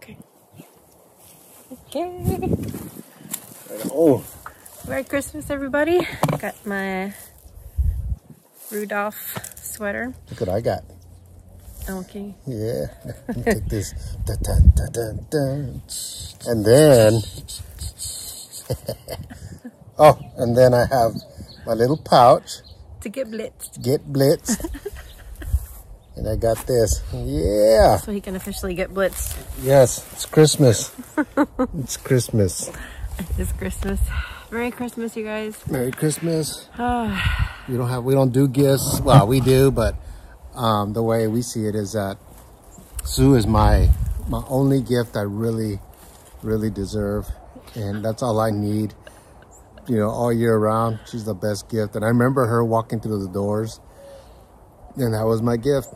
Okay. Okay. Oh, Merry Christmas, everybody. Got my Rudolph sweater. look what I got. Okay. Yeah. Take this. Dun, dun, dun, dun, dun. And then, oh, and then I have my little pouch, To get blitzed. Get Blitz. and I got this. Yeah. So he can officially get blitzed. Yes, it's Christmas. it's Christmas. It's Christmas. Merry Christmas, you guys. Merry Christmas. We don't have, we don't do gifts. Well, we do, but um, the way we see it is that Sue is my my only gift I really, really deserve, and that's all I need. You know, all year round, she's the best gift. And I remember her walking through the doors, and that was my gift.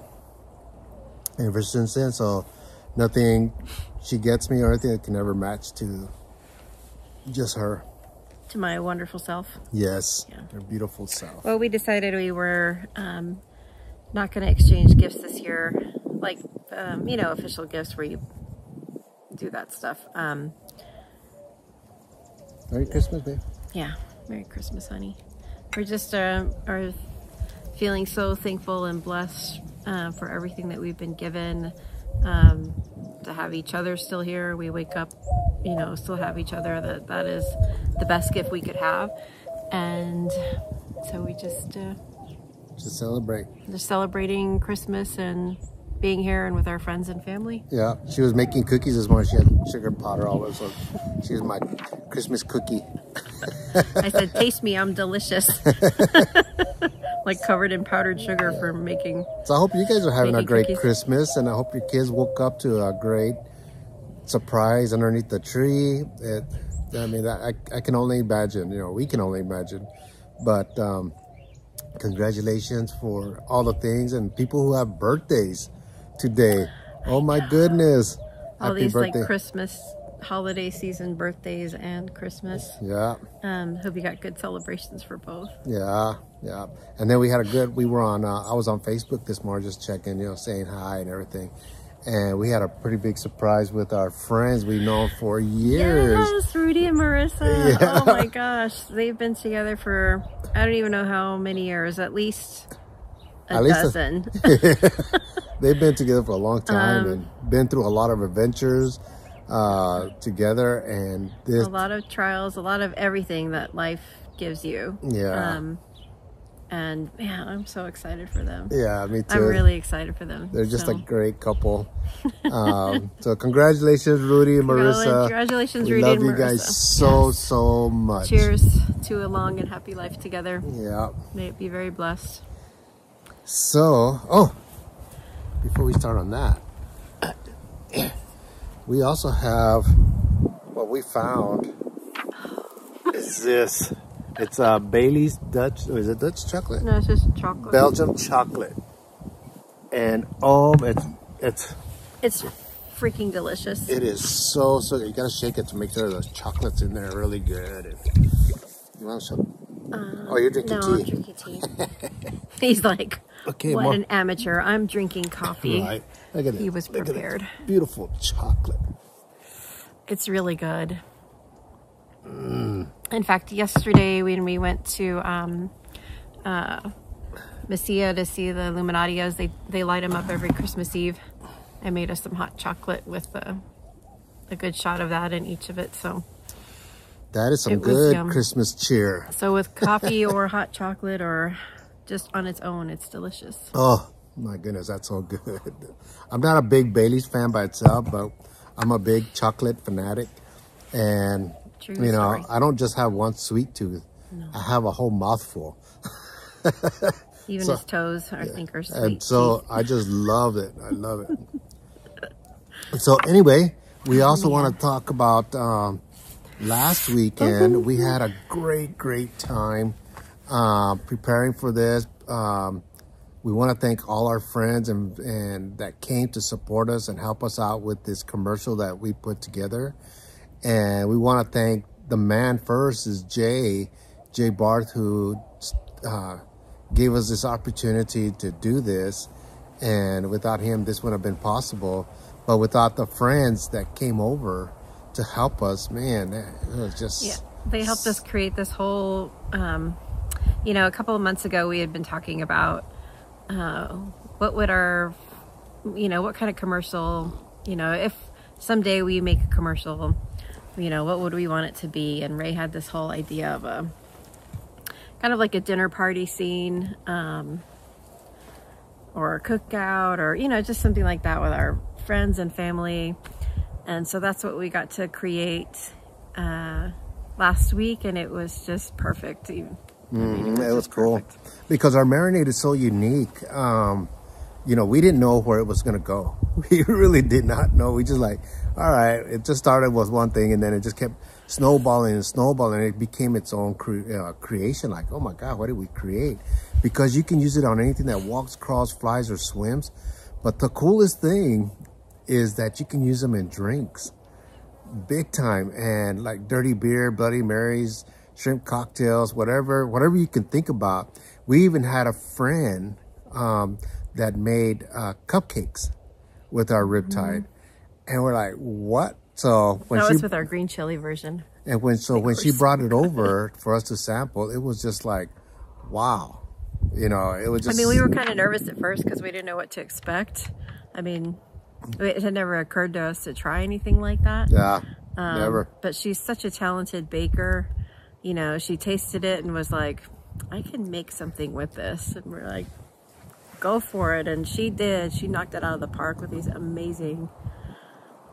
Ever since then, so nothing she gets me or anything that can ever match to just her. to my wonderful self. Yes, Yeah. her beautiful self. Well, we decided we were um, not going to exchange gifts this year, like um, you know, official gifts where you do that stuff. Um, Merry Christmas, babe. yeah, Merry Christmas, honey. We're just uh, are feeling so thankful and blessed uh, for everything that we've been given. Um, to have each other still here, we wake up, you know, still have each other. That that is the best gift we could have, and so we just. Uh, Just celebrate. just celebrating Christmas and being here and with our friends and family. Yeah, she was making cookies this morning. She had sugar powder all over, so she was my Christmas cookie. I said, "Taste me, I'm delicious." like covered in powdered sugar for making. So I hope you guys are having a great cookies. Christmas, and I hope your kids woke up to a great surprise underneath the tree. It, I mean, I, I can only imagine. You know, we can only imagine. But um, congratulations for all the things and people who have birthdays today. Oh my goodness! All Happy these birthday! like Christmas holiday season birthdays and Christmas. yeah. Um, hope you got good celebrations for both. Yeah, yeah. And then we had a good, we were on, uh, I was on Facebook this morning just checking, you know, saying hi and everything. And we had a pretty big surprise with our friends we've known for years. Yes, Rudy and Marissa. Yeah. Oh my gosh, they've been together for I don't even know how many years. At least a At least a- dozen. They've been together for a long time Um, and been through a lot of adventures uh, together. And this, a lot of trials, a lot of everything that life gives you. Yeah. Um, and man, I'm so excited for them. yeah, me too. I'm really excited for them. They're just so. a great couple. Um, so congratulations, Rudy and Marissa. Congratulations, we Rudy love and you guys so, so much. Cheers to a long and happy life together. Yeah. May it be very blessed. So, oh, before we start on that, we also have what we found is this. It's uh, Bailey's Dutch, or is it Dutch chocolate? No, it's just chocolate. Belgium chocolate. And oh, it's, it's, It's freaking delicious. it is so, so good. You gotta shake it to make sure the chocolate's in there really good. And, you want some? oh, you're drinking Uh, no, I'm tea. drinking tea. He's like, Okay, what more- an amateur. I'm drinking coffee. Right. Look at He was Look prepared. Beautiful chocolate. It's really good. Mm. In fact, yesterday when we went to um, uh, Mesilla to see the Illuminatios, they they light them up every Christmas Eve. I made us some hot chocolate with a, a good shot of that in each of it. So That is some It was good yum. Christmas cheer. so with coffee or hot chocolate or just on its own, it's delicious. Oh my goodness, that's so good. I'm not a big Bailey's fan by itself, but I'm a big chocolate fanatic. And True you know, story. I don't just have one sweet tooth. I have a whole mouthful. Even So- his toes, I think, are sweet. And so I just love it. I love it. so anyway, we also want to talk about um, last weekend. We had a great, great time uh, preparing for this. Um, we want to thank all our friends and, and that came to support us and help us out with this commercial that we put together. And we want to thank the man first is Jay, Jay Barth, who uh, gave us this opportunity to do this. And without him, this wouldn't have been possible. but without the friends that came over to help us, man, it was just Yeah, they helped us create this whole. Um, you know, a couple of months ago, we had been talking about uh, what would our, you know, what kind of commercial, you know, if someday we make a commercial, you know, what would we want it to be? And Ray had this whole idea of a kind of like a dinner party scene, um, or a cookout, or you know, just something like that with our friends and family. And so that's what we got to create uh, last week, and it was just perfect. I mean, Mm, it was cool perfect. because our marinade is so unique. Um, you know, we didn't know where it was gonna go. We really did not know. We just like, all right. It just started with one thing, and then it just kept snowballing and snowballing. And it became its own cre- uh, creation. Like, oh my god, what did we create? Because you can use it on anything that walks, crawls, flies, or swims. But the coolest thing is that you can use them in drinks big time and like dirty beer bloody marys shrimp cocktails whatever whatever you can think about we even had a friend um, that made uh, cupcakes with our riptide and we're like what so when That she was with our green chili version. and when so when she brought it over for us to sample it was just like wow you know it was just. I mean, we were kind of nervous at first because we didn't know what to expect. I mean, it had never occurred to us to try anything like that. yeah Um, never But she's such a talented baker. You know, she tasted it and was like, I can make something with this. And we're like, go for it. And she did. She knocked it out of the park with these amazing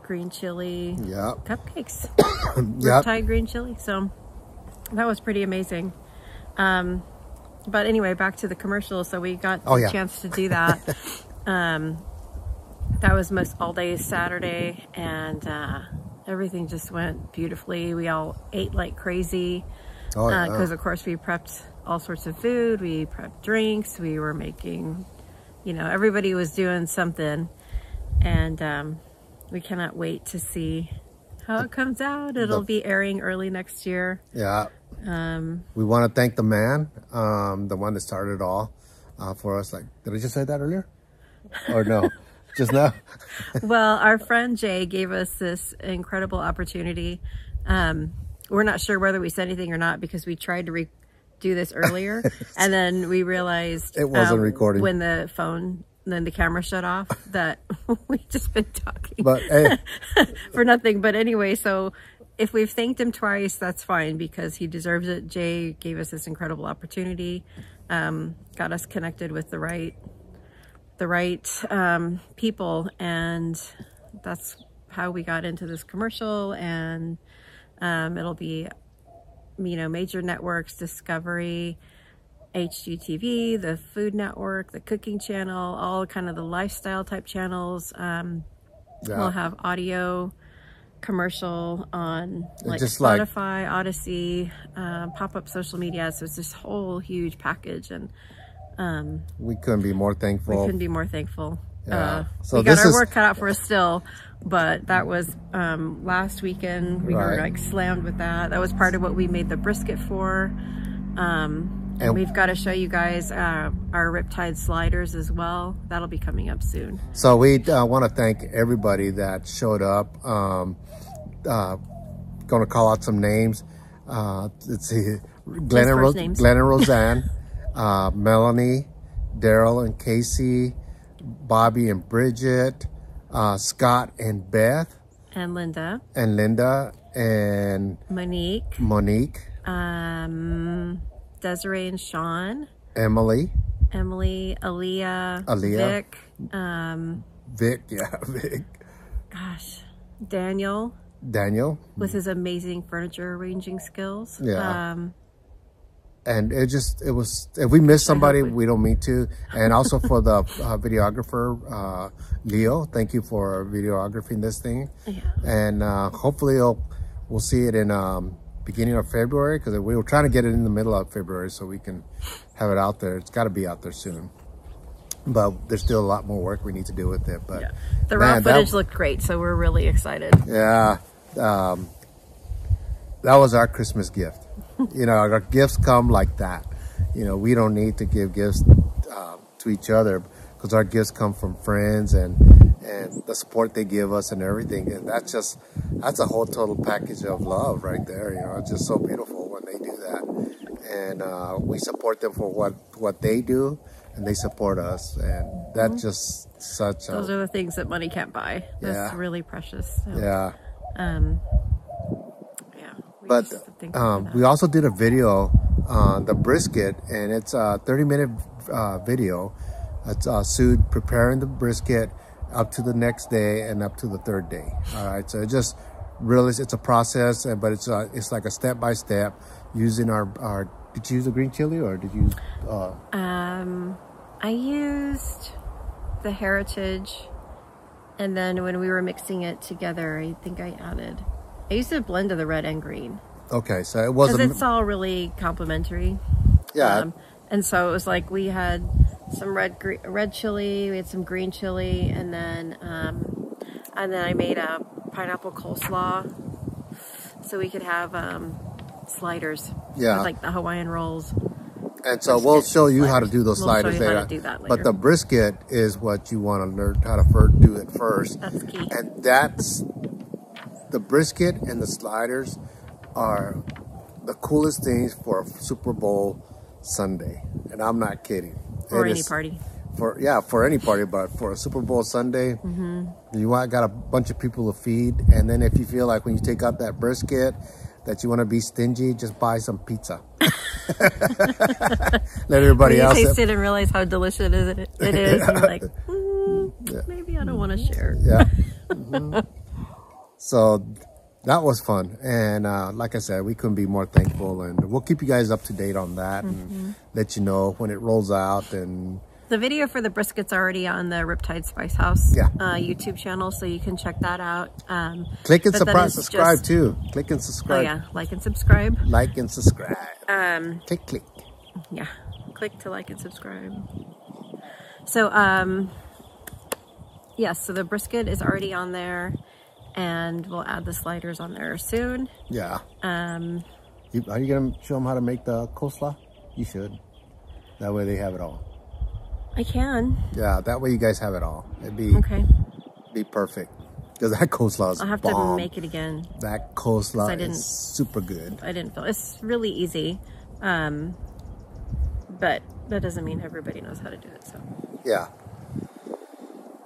green chili yeah cupcakes. yeah Thai green chili. So that was pretty amazing. Um, but anyway, back to the commercial. So we got Oh, the yeah. chance to do that. um, that was most all day Saturday, and uh, everything just went beautifully. We all ate like crazy oh yeah because, of course, we prepped all sorts of food. We prepped drinks. We were making, you know, everybody was doing something, and um, we cannot wait to see how it comes out. It'll be airing early next year. Yeah. Um, We want to thank the man, um, the one that started it all uh, for us. Like, did I just say that earlier? Or no? just now? well, our friend Jay gave us this incredible opportunity. Um, we're not sure whether we said anything or not because we tried to re- do this earlier, and then we realized It wasn't uh, recording. when the phone, then the camera shut off. That we just been talking But hey, for nothing. But anyway, so if we've thanked him twice, that's fine because he deserves it. Jay gave us this incredible opportunity, um, got us connected with the right, the right um, people, and that's how we got into this commercial. And um, it'll be, you know, major networks, Discovery. HGTV, the Food Network, the Cooking Channel, all kind of the lifestyle type channels. Um, yeah. We'll have audio commercial on like just like- Spotify, Audacy, uh, pop up social media. So it's this whole huge package, and um, we couldn't be more thankful. we couldn't be more thankful. Yeah. Uh, So we got our is- work cut out for us still, but that was um, last weekend. We were like slammed with that. That was part of what we made the brisket for. Um, and we've got to show you guys uh, our Riptide sliders as well. That'll be coming up soon. So we uh, want to thank everybody that showed up. Um, uh, going to call out some names. Uh, let's see, Glenn and, Ro- names. Glenn and Roseanne, uh, Melanie, Daryl and Casey, Bobby and Bridget, uh, Scott and Beth, And Linda, and Linda and Monique, Monique, um, Desiree and Sean, Emily, Emily, Aaliyah, Aaliyah. Vic, um, Vic, yeah, Vic, gosh, Daniel. Daniel, with his amazing furniture arranging skills. Yeah. Um, and it just it was if we miss somebody we- don't mean to and also for the uh, videographer uh leo thank you for videographing this thing yeah. and uh hopefully we'll see it in um beginning of february because we were trying to get it in the middle of february so we can have it out there it's got to be out there soon but there's still a lot more work we need to do with it but Yeah. The raw man, that- footage looked great, so we're really excited. yeah, um, that was our Christmas gift. You know, our gifts come like that. You know, we don't need to give gifts uh, to each other because our gifts come from friends and and the support they give us and everything. And that's just that's a whole total package of love right there. You know, it's just so beautiful when they do that, and uh, we support them for what what they do, and they support us, and that's mm-hmm. just such. Those a, are the things that money can't buy. That's yeah. really precious. So, yeah. Um. But um, we also did a video on the brisket, and it's a 30 minute uh, video. It's uh, Sue preparing the brisket up to the next day and up to the third day. All right, so it just really it's a process, but it's uh, it's like a step by step using our our. Did you use the green chili or did you? Use, uh, um, I used the heritage, and then when we were mixing it together, I think I added. I used to blend of the red and green. Okay, so it wasn't. Because it's all really complementary. Yeah. Um, and so it was like we had some red red chili, we had some green chili, and then um, and then I made a pineapple coleslaw, so we could have um, sliders. Yeah, like the Hawaiian rolls. And so we'll show you how to do those we'll sliders later. But the brisket is what you want to learn how to do it first. That's key. And that's the brisket and the sliders are the coolest things for a Super Bowl Sunday. And I'm not kidding. For it any party. For yeah, for any party, but for a Super Bowl Sunday, mm -hmm. you want got a bunch of people to feed, and then if you feel like when you take out that brisket that you want to be stingy, just buy some pizza. Let everybody else taste it and realize how delicious it is. It is. yeah. You're like, mm, yeah. maybe I don't want to share. Yeah. Mm -hmm. So that was fun. And uh, like i said we couldn't be more thankful. And we'll keep you guys up to date on that mm -hmm. and mm-hmm. let you know when it rolls out and the video for the brisket's already on the riptide spice house yeah. uh, youtube channel so you can check that out. Um, click and subscribe just... too. Click and subscribe. Oh yeah. Like and subscribe. Like and subscribe. Um click click. yeah. Click to like and subscribe. So um yes yeah, so the brisket is already on there and we'll add the sliders on there soon. Yeah. Um, you, are you going to show them how to make the coleslaw? You should. That way they have it all. I can. Yeah, that way you guys have it all. It'd be okay. Be perfect. Because that coleslaw is I'll have bomb. to make it again. That coleslaw is super good. I didn't feel it's really easy, um, but that doesn't mean everybody knows how to do it. So yeah,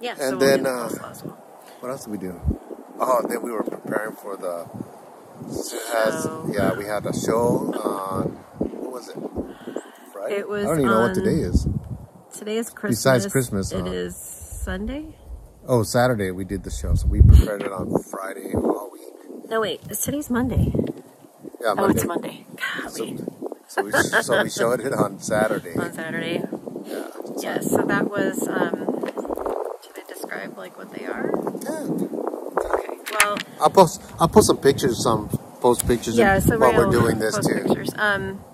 yeah. And so then we'll uh, well. what else did we do? Oh, then we were preparing for the. Has, yeah, we had a show on. What was it? Friday. It was. I don't even know what today is. Today is Christmas. Besides Christmas, it huh? is Sunday. Oh, Saturday we did the show, so we prepared it on Friday all week. No, wait, today's Monday. Yeah, Monday. Oh, it's Monday. So, so, we, so we showed it on Saturday. On Saturday. Yeah. Yeah. So that was. um Should I describe like what they are? Yeah. I'll post. I'll post some pictures. Some post pictures. Yeah, so while we're doing this too. Pictures. Um,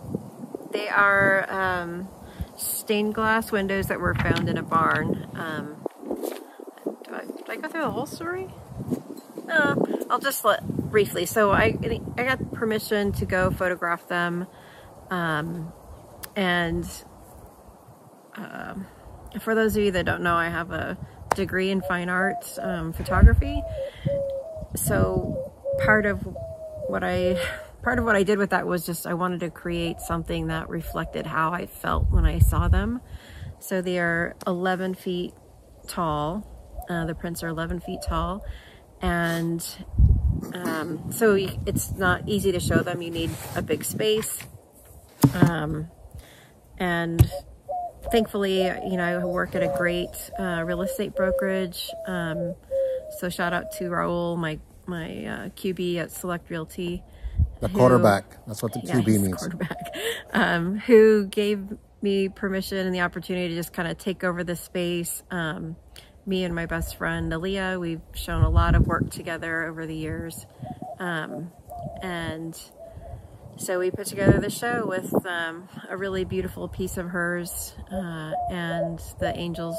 they are um, stained glass windows that were found in a barn. Um, do, I, do I go through the whole story? Uh, I'll just let briefly. So I I got permission to go photograph them, um, and uh, for those of you that don't know, I have a degree in fine arts um, photography so part of what I part of what I did with that was just I wanted to create something that reflected how I felt when I saw them. So they are 11 feet tall. Uh, the prints are 11 feet tall. And um, so it's not easy to show them. You need a big space. Um, and thankfully, you know, I work at a great uh, real estate brokerage. Um, so shout out to Raul, my my uh, QB at Select Realty. The who, quarterback. That's what the yeah, QB means. Quarterback. Um, who gave me permission and the opportunity to just kind of take over the space. Um, me and my best friend Aaliyah, we've shown a lot of work together over the years. Um, and so we put together the show with um, a really beautiful piece of hers uh, and the angels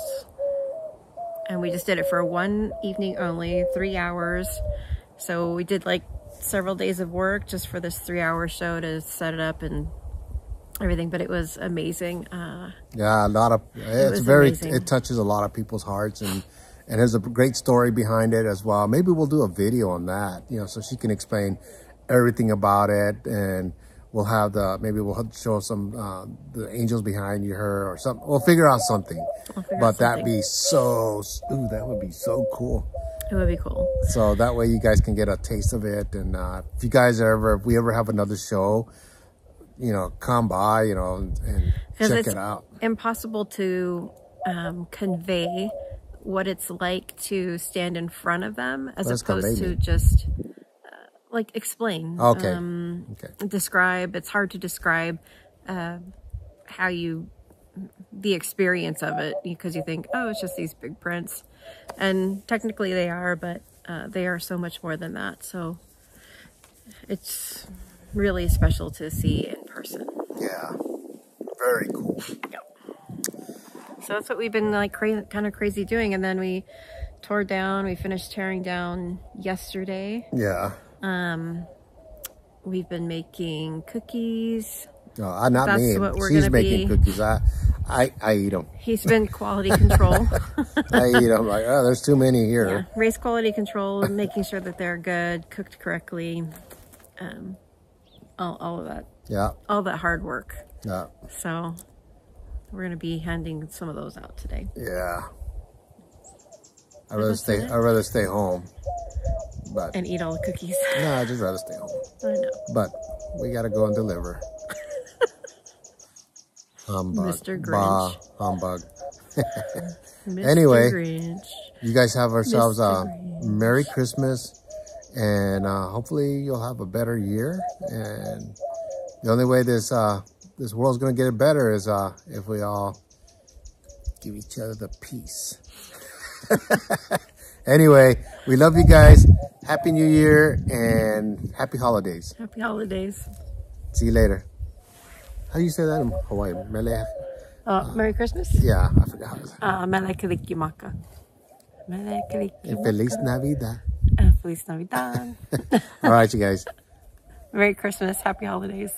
and we just did it for one evening only, three hours. So we did like several days of work just for this three hour show to set it up and everything, but it was amazing. Uh, yeah, a lot of, it's it very, amazing. it touches a lot of people's hearts and, and there's a great story behind it as well. Maybe we'll do a video on that, you know, so she can explain everything about it and we'll have the maybe we'll show some uh, the angels behind you her or something we'll figure out something. We'll figure but out that'd be so ooh, that would be so cool. It would be cool. so that way you guys can get a taste of it and uh, if you guys are ever if we ever have another show you know come by you know and, and check it out. impossible to um, convey what it's like to stand in front of them as Let's opposed to just like explain. okay Um, okay describe. It's hard to describe uh, how you the experience of it because you think, oh, it's just these big prints, and technically they are, but uh, they are so much more than that. So it's really special to see in person. yeah very cool So that's what we've been like kind of crazy doing, and then we tore down. We finished tearing down yesterday. yeah We've been making cookies. no, uh, not That's me what we're she's making be- cookies I I, I eat them. He's been quality control. I eat them like, oh, there's too many here. yeah, race quality control, making sure that they're good, cooked correctly, um, all, all of that, Yeah, all that hard work. yeah, So we're gonna be handing some of those out today. yeah. I'd rather stay. I'd rather stay home. But and eat all the cookies. no, I'd just rather stay home. I know. But we gotta go and deliver. Humbug. Mr. Bah, Grinch. humbug. Mr. Anyway. Grinch. You guys have ourselves a Grinch. Merry Christmas, and uh, hopefully you'll have a better year. And the only way this uh, this world's gonna get better is uh, if we all give each other the peace. anyway, we love you guys. Happy New Year and happy holidays. Happy holidays. See you later. How do you say that in Hawaii? Mele? Uh, Merry Christmas. Yeah, I forgot. how to say it. Uh, Melekilikimaka. Melekilikimaka. Feliz Navidad. Uh, Feliz Navidad. All right, you guys. Merry Christmas. Happy holidays.